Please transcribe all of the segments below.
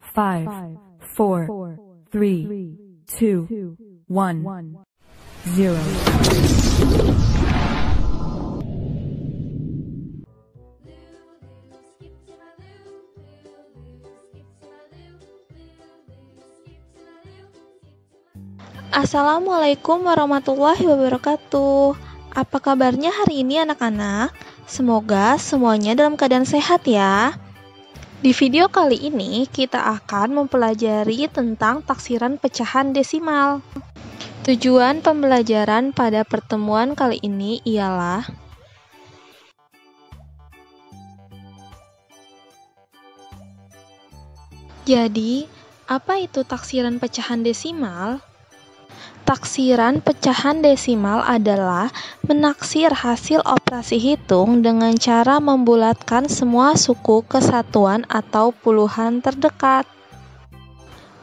five, four, three, two, one, zero. Assalamualaikum warahmatullahi wabarakatuh. Apa kabarnya hari ini anak-anak? Semoga semuanya dalam keadaan sehat ya. Di video kali ini kita akan mempelajari tentang taksiran pecahan desimal. Tujuan pembelajaran pada pertemuan kali ini ialah Jadi, apa itu taksiran pecahan desimal? Taksiran pecahan desimal adalah menaksir hasil operasi hitung dengan cara membulatkan semua suku kesatuan atau puluhan terdekat.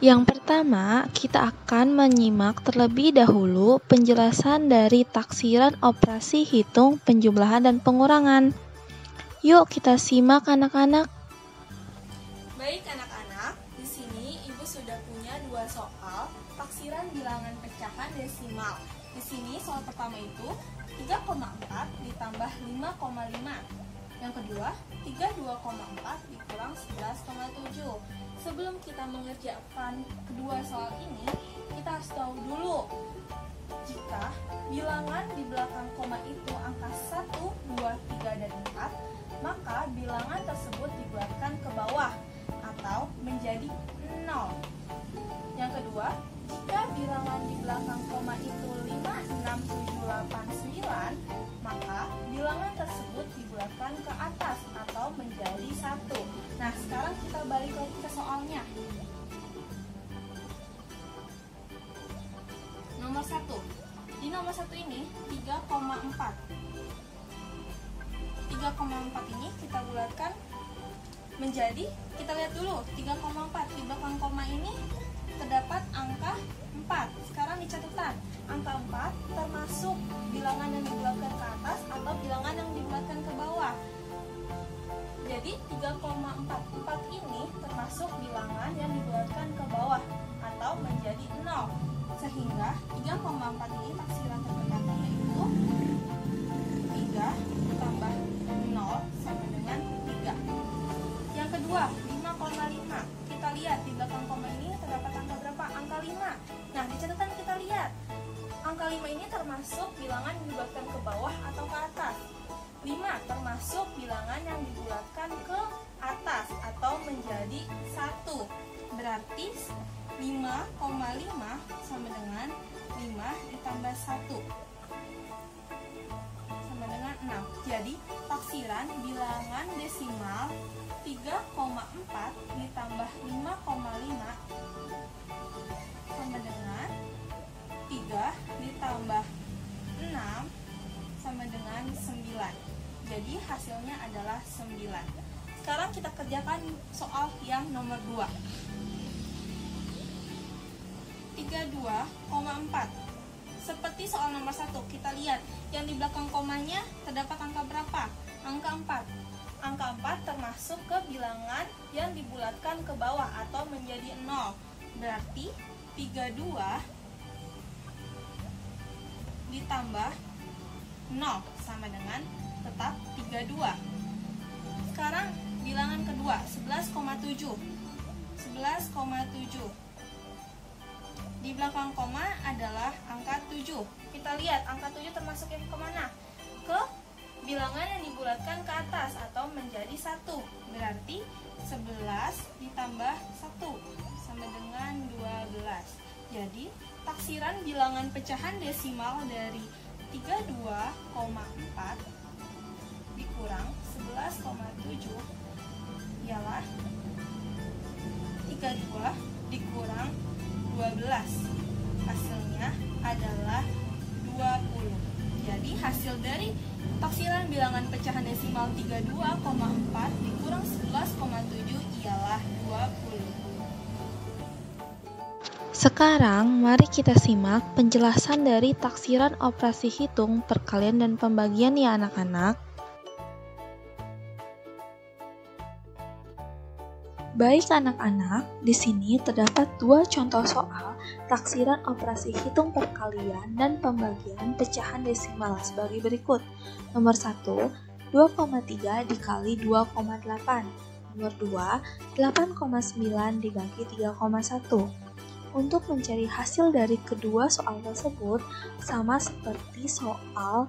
Yang pertama, kita akan menyimak terlebih dahulu penjelasan dari taksiran operasi hitung penjumlahan dan pengurangan. Yuk kita simak anak-anak. Baik anak-anak, pertama itu 3,4 ditambah 5,5. Yang kedua, 32,4 dikurang 11,7. Sebelum kita mengerjakan kedua soal ini, kita harus tahu dulu jika bilangan di belakang koma nomor 1 ini 3,4. 3,4 ini kita bulatkan menjadi kita lihat dulu 3,4 di belakang koma ini terdapat angka 4 sekarang di catatan sehingga 3,4 ini taksiran terdekatnya yaitu 3 ditambah 0 sama dengan 3 yang kedua 5,5 kita lihat di belakang koma ini terdapat angka berapa? angka 5 nah di catatan kita lihat angka 5 ini termasuk bilangan yang dibulatkan ke bawah atau ke atas. 5 termasuk bilangan yang dibulatkan ke atas atau menjadi 1 berarti 5,5 sama dengan 5 ditambah 1 sama dengan 6 jadi taksiran bilangan desimal 3,4 ditambah 5,5 sama dengan 3 ditambah 6 sama dengan 9 jadi hasilnya adalah 9 sekarang kita kerjakan soal yang nomor 2 32,4 seperti soal nomor 1 kita lihat. Yang di belakang komanya terdapat angka berapa? angka 4 angka 4 termasuk ke bilangan yang dibulatkan ke bawah atau menjadi 0 berarti 32 ditambah 0 sama dengan tetap 32 sekarang bilangan kedua 11,7 11,7 di belakang koma adalah angka 7 kita lihat angka 7 termasuk yang ke mana? ke bilangan yang dibulatkan ke atas atau menjadi 1 berarti 11 ditambah 1 sama dengan 12 jadi taksiran bilangan pecahan desimal dari 32,4 dikurang 11,7 ialah 32 dikurang 12 hasilnya adalah 20 jadi hasil dari taksiran bilangan pecahan desimal 32,4 dikurang 11,7 ialah 20 Sekarang, mari kita simak penjelasan dari taksiran operasi hitung, perkalian, dan pembagian ya anak-anak. Baik anak-anak, di sini terdapat dua contoh soal taksiran operasi hitung perkalian dan pembagian pecahan desimal sebagai berikut. Nomor 1, 2,3 dikali 2,8. Nomor 2, 8,9 dibagi 3,1. Untuk mencari hasil dari kedua soal tersebut, sama seperti soal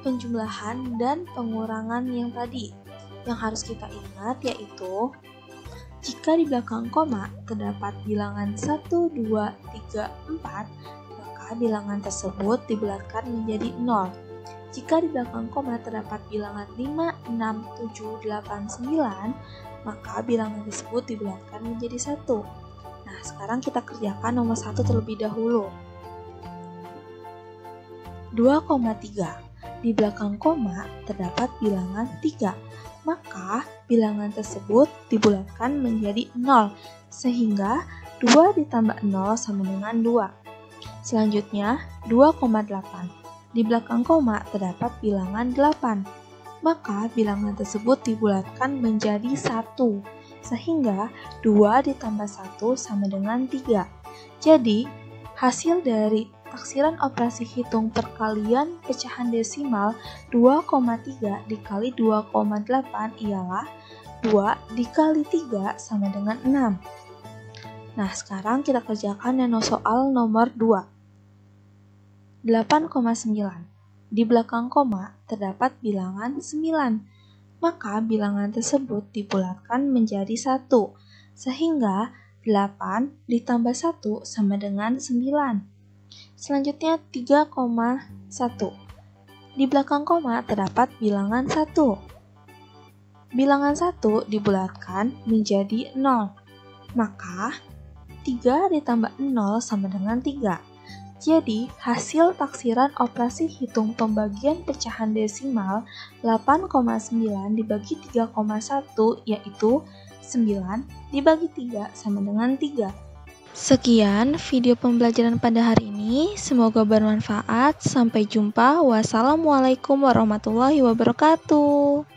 penjumlahan dan pengurangan yang tadi. Yang harus kita ingat yaitu jika di belakang koma terdapat bilangan 1, 2, 3, 4, maka bilangan tersebut dibulatkan menjadi 0. Jika di belakang koma terdapat bilangan 5, 6, 7, 8, 9, maka bilangan tersebut dibulatkan menjadi 1. Nah, sekarang kita kerjakan nomor 1 terlebih dahulu. 2,3 Di belakang koma terdapat bilangan 3 maka bilangan tersebut dibulatkan menjadi 0, sehingga 2 ditambah 0 sama dengan 2. Selanjutnya, 2,8. Di belakang koma terdapat bilangan 8, maka bilangan tersebut dibulatkan menjadi 1, sehingga 2 ditambah 1 sama dengan 3. Jadi, hasil dari taksiran operasi hitung perkalian pecahan desimal 2,3 dikali 2,8 ialah 2 dikali 3 sama dengan 6. Nah, sekarang kita kerjakan nano soal nomor 2. 8,9. Di belakang koma terdapat bilangan 9. Maka bilangan tersebut dibulatkan menjadi 1, sehingga 8 ditambah 1 sama dengan 9. Selanjutnya 3,1. Di belakang koma terdapat bilangan 1. Bilangan 1 dibulatkan menjadi 0. Maka 3 ditambah 0 sama dengan 3. Jadi, hasil taksiran operasi hitung pembagian pecahan desimal 8,9 dibagi 3,1 yaitu 9 dibagi 3 sama dengan 3. Sekian video pembelajaran pada hari ini. Semoga bermanfaat. Sampai jumpa. Wassalamualaikum warahmatullahi wabarakatuh.